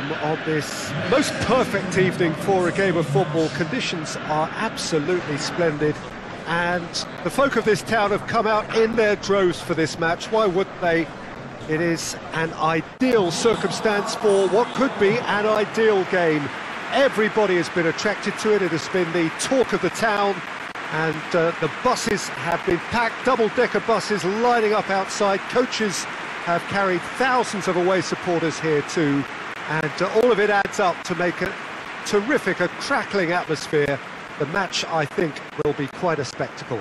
welcome on this most perfect evening for a game of football. Conditions are absolutely splendid, and the folk of this town have come out in their droves for this match. Why wouldn't they? It is an ideal circumstance for what could be an ideal game. Everybody has been attracted to it. It has been the talk of the town, and uh, the buses have been packed, double-decker buses lining up outside. Coaches have carried thousands of away supporters here too, and uh, all of it adds up to make a terrific, a crackling atmosphere. The match, I think, will be quite a spectacle.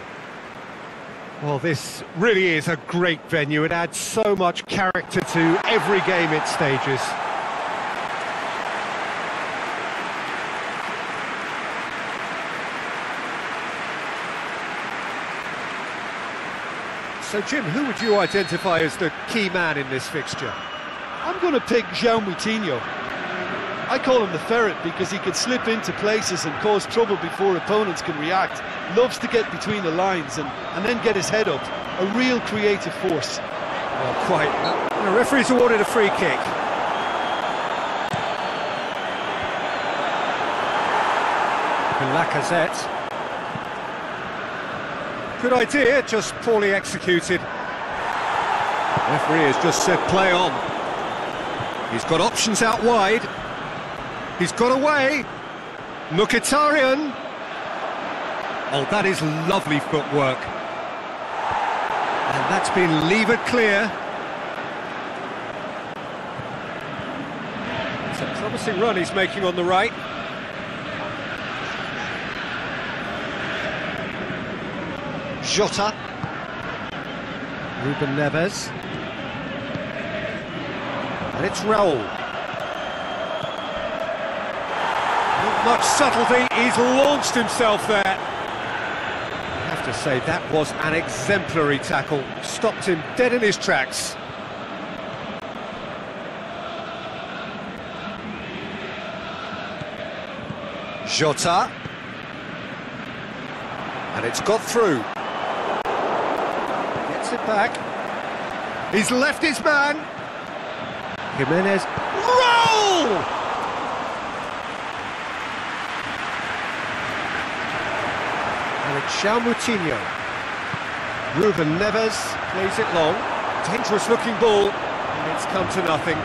Well, this really is a great venue. It adds so much character to every game it stages. So, Jim, who would you identify as the key man in this fixture? I'm going to pick João Moutinho. I call him the ferret because he can slip into places and cause trouble before opponents can react. Loves to get between the lines and, and then get his head up. A real creative force. Well, quite. The referee's awarded a free kick. Lacazette. Good idea, just poorly executed. Referee has just said play on. He's got options out wide. He's got away. Mkhitaryan. Oh, that is lovely footwork. And that's been levered clear. It's a promising run he's making on the right. Jota. Ruben Neves. And it's Raul. Not much subtlety, he's launched himself there. I have to say, that was an exemplary tackle. Stopped him dead in his tracks. Jota. And it's got through Gets it back. He's left his man. Jimenez. Roll! And it's João Moutinho. Ruben Neves plays it long. Dangerous looking ball. And it's come to nothing.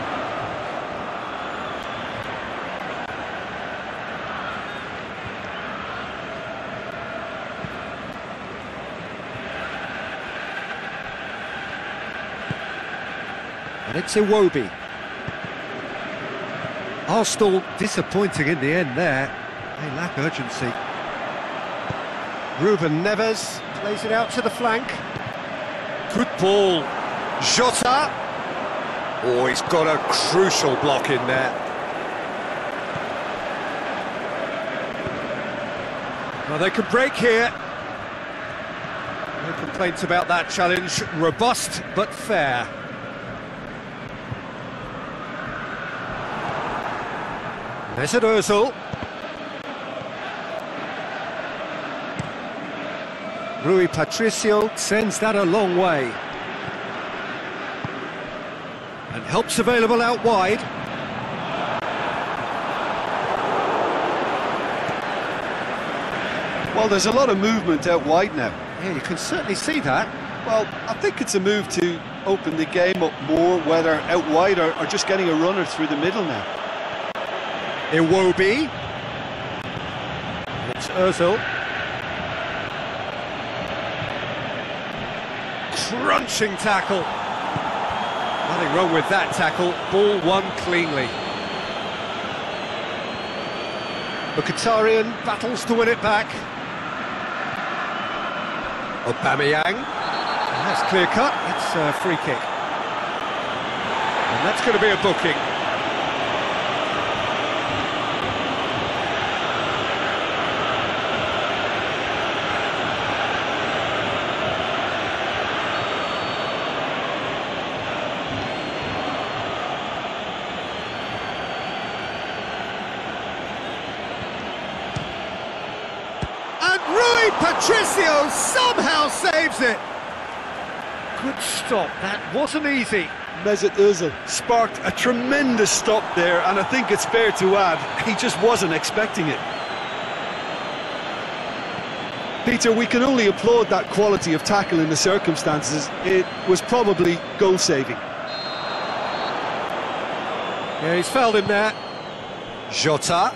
And it's Iwobi. Arsenal disappointing in the end there. They lack urgency. Ruben Neves plays it out to the flank. Good ball. Jota. Oh, he's got a crucial block in there. Well, they could break here. No complaints about that challenge. Robust, but fair. Mesut Ozil. Rui Patricio sends that a long way. And helps available out wide. Well, there's a lot of movement out wide now. Yeah, you can certainly see that. Well, I think it's a move to open the game up more, whether out wide or, or just getting a runner through the middle now. Iwobi. It's Ozil. Crunching tackle. Nothing wrong with that tackle. Ball won cleanly. Mkhitaryan battles to win it back. Aubameyang. And that's clear cut. It's a uh, free kick. And that's going to be a booking. Patricio somehow saves it. Good stop, that wasn't easy. Mesut Ozil sparked a tremendous stop there, and I think it's fair to add, he just wasn't expecting it. Peter, we can only applaud that quality of tackle in the circumstances. It was probably goal-saving. Yeah, he's fouled him there. Jota.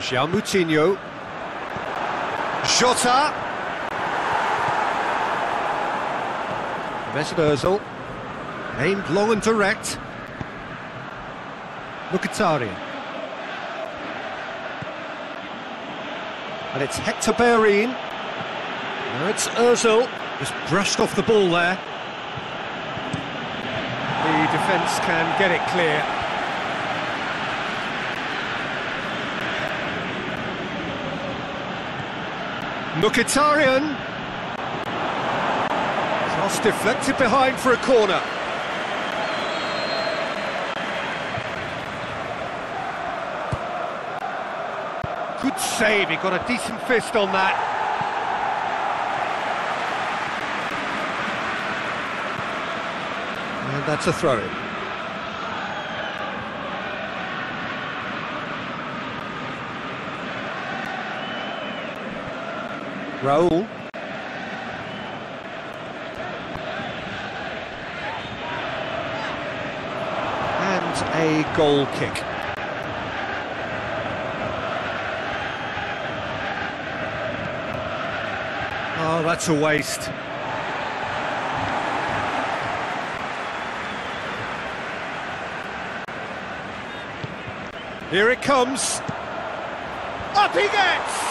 João Moutinho. Jota. Mesut Ozil. Aimed long and direct. Mkhitaryan. And it's Hector Bellerin. Now it's Ozil. Just brushed off the ball there. The defence can get it clear. Mkhitaryan. Cross deflected behind for a corner. Good save, he got a decent fist on that. And that's a throw-in. Raul. And a goal kick. Oh, that's a waste. Here it comes. Up he gets!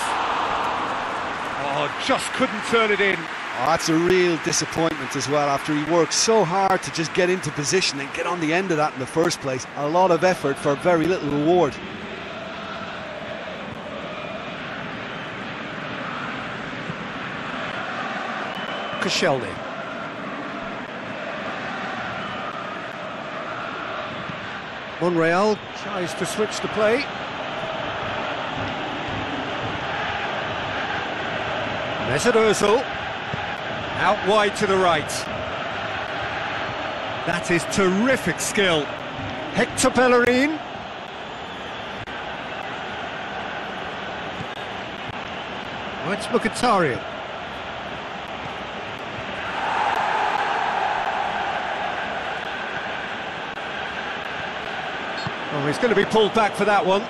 Just couldn't turn it in. Oh, that's a real disappointment as well after he worked so hard to just get into position and get on the end of that in the first place. A lot of effort for very little reward. Koscielny. Monreal tries to switch the play. Mesut Ozil. Out wide to the right. That is terrific skill. Hector Bellerin. Oh, it's Mkhitaryan. Oh, he's going to be pulled back for that one.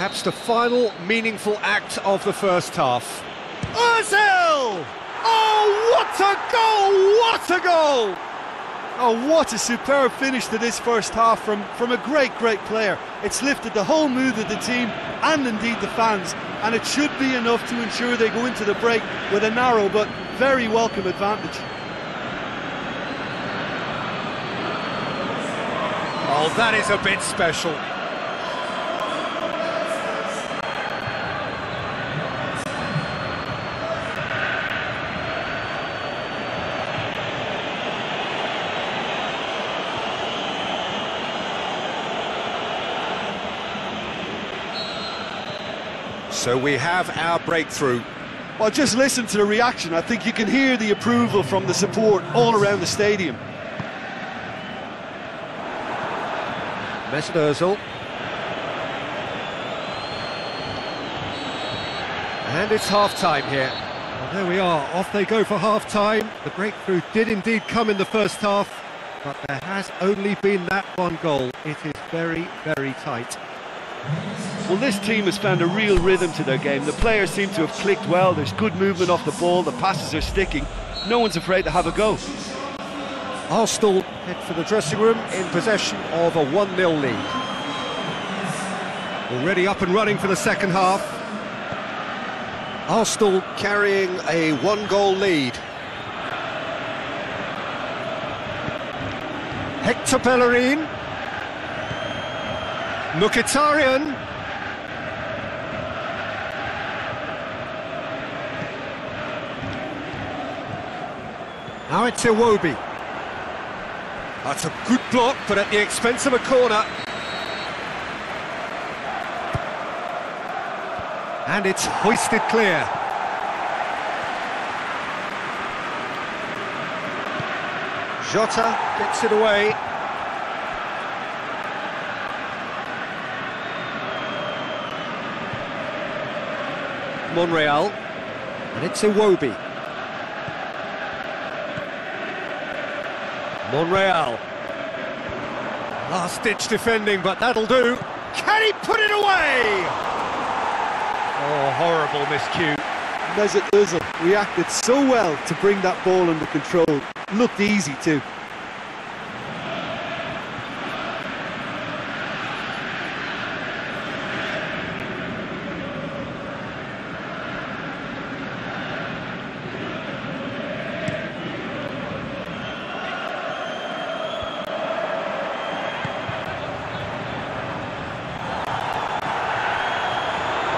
Perhaps the final meaningful act of the first half. Ozil! Oh, what a goal! What a goal! Oh, what a superb finish to this first half from, from a great, great player. It's lifted the whole mood of the team and indeed the fans, and it should be enough to ensure they go into the break with a narrow but very welcome advantage. Oh, that is a bit special. So we have our breakthrough. Well, just listen to the reaction. I think you can hear the approval from the support all around the stadium. Mesut Ozil. And it's half-time here. Well, there we are, off they go for half-time. The breakthrough did indeed come in the first half, but there has only been that one goal. It is very, very tight. Well, this team has found a real rhythm to their game. The players seem to have clicked well. There's good movement off the ball. The passes are sticking. No one's afraid to have a go. Arsenal head for the dressing room in possession of a 1-0 lead. Already up and running for the second half. Arsenal carrying a one-goal lead. Hector Bellerin. Mkhitaryan. Now it's Iwobi. That's a good block, but at the expense of a corner. And it's hoisted clear. Jota gets it away. Monreal. And it's Iwobi. Monreal. Last-ditch defending, but that'll do. Can he put it away? Oh, horrible miscue. Mesut Ozil reacted so well to bring that ball under control. Looked easy too.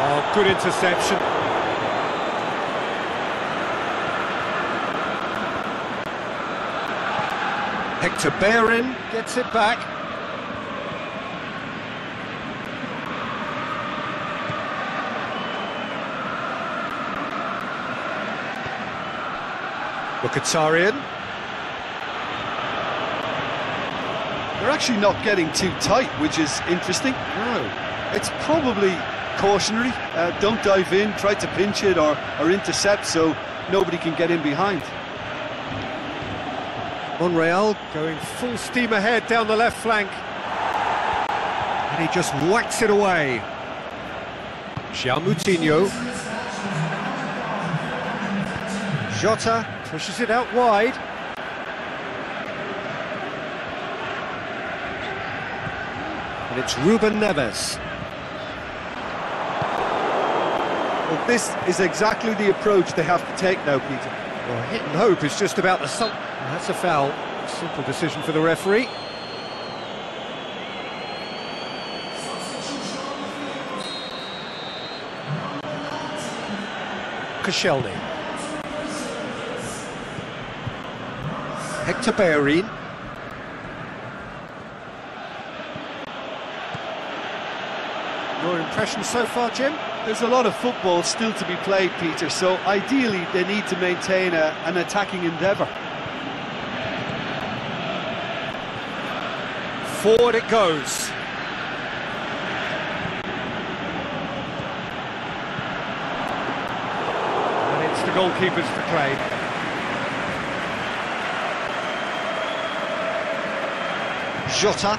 Oh, good interception. Hector Bellerin gets it back. Mkhitaryan. They're actually not getting too tight, which is interesting. No. It's probably cautionary. Uh, don't dive in, try to pinch it or, or intercept so nobody can get in behind. Monreal going full steam ahead down the left flank. And he just whacks it away. João Moutinho. Jota pushes it out wide. And it's Ruben Neves. Well, this is exactly the approach they have to take now, Peter. Well, hit and hope is just about the... Sun That's a foul. Simple decision for the referee. Koscielny. Hector Bellerin. Your impression so far, Jim? There's a lot of football still to be played, Peter, so ideally they need to maintain a, an attacking endeavour. Forward it goes. And it's the goalkeepers to claim. Jota.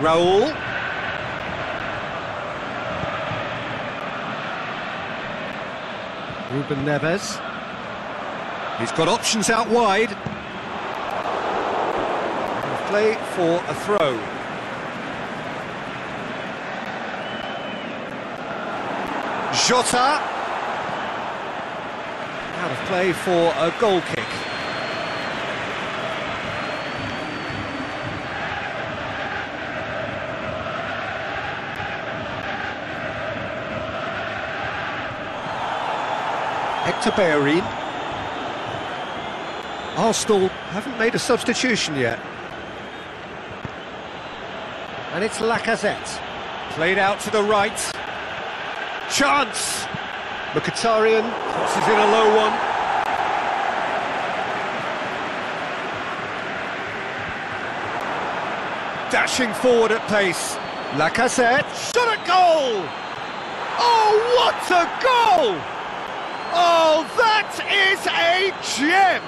Raul. Ruben Neves. He's got options out wide. Play for a throw. Jota. Out of play for a goal kick. Hector Bellerin. Arsenal haven't made a substitution yet. And it's Lacazette. Played out to the right. Chance! Mkhitaryan crosses in a low one. Dashing forward at pace. Lacazette. Shot at goal! Oh, what a goal! Oh, that is a gem!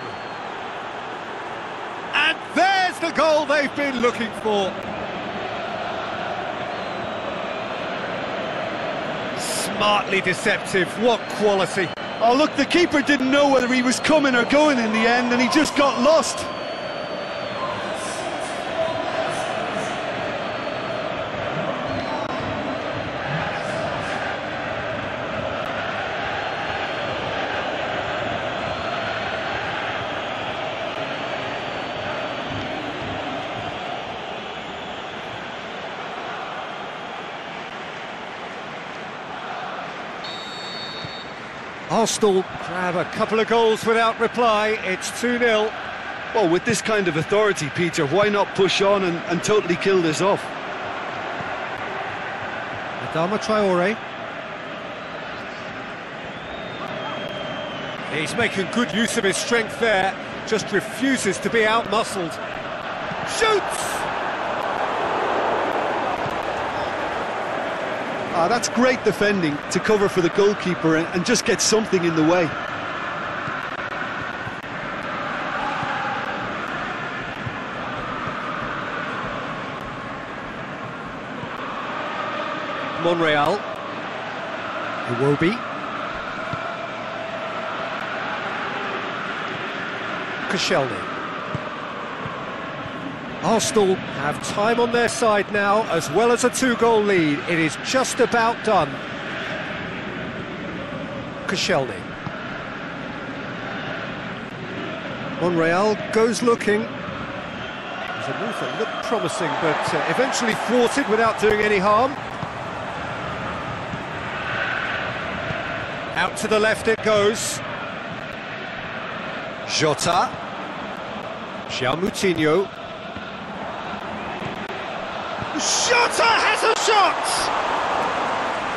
And there's the goal they've been looking for. Smartly deceptive, what quality. Oh, look, the keeper didn't know whether he was coming or going in the end, and he just got lost. Arsenal grab a couple of goals without reply. It's 2 0. Well, with this kind of authority, Peter, why not push on and, and totally kill this off? Adama Traore. He's making good use of his strength there, just refuses to be out-muscled. Shoots! Ah, that's great defending to cover for the goalkeeper and, and just get something in the way. Monreal. Iwobi. Koscielny. Arsenal have time on their side now, as well as a two-goal lead. It is just about done. Koscielny. Monreal goes looking. There's a move that looked promising, but uh, eventually thwarted without doing any harm. Out to the left it goes. Jota. João Moutinho. Jota has a shot!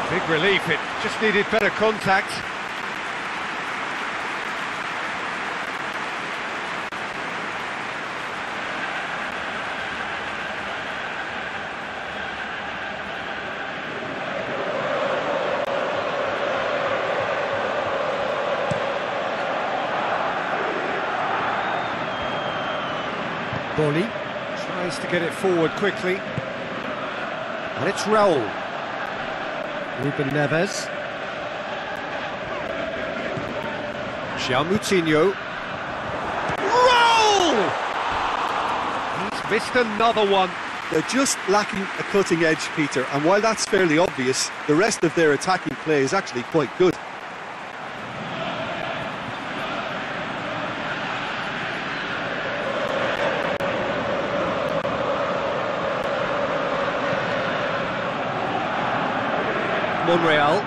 Big relief, it just needed better contact. Boly tries to get it forward quickly. And it's Raul. Ruben Neves. João Moutinho. Raul! He's missed another one. They're just lacking a cutting edge, Peter, and while that's fairly obvious, the rest of their attacking play is actually quite good. Monreal.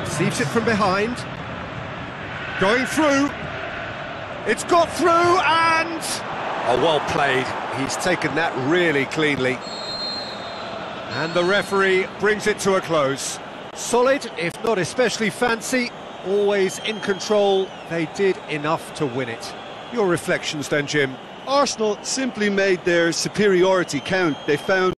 Receives it from behind. Going through. It's got through and... Oh, well played. He's taken that really cleanly. And the referee brings it to a close. Solid, if not especially fancy, always in control. They did enough to win it. Your reflections then, Jim? Arsenal simply made their superiority count. They found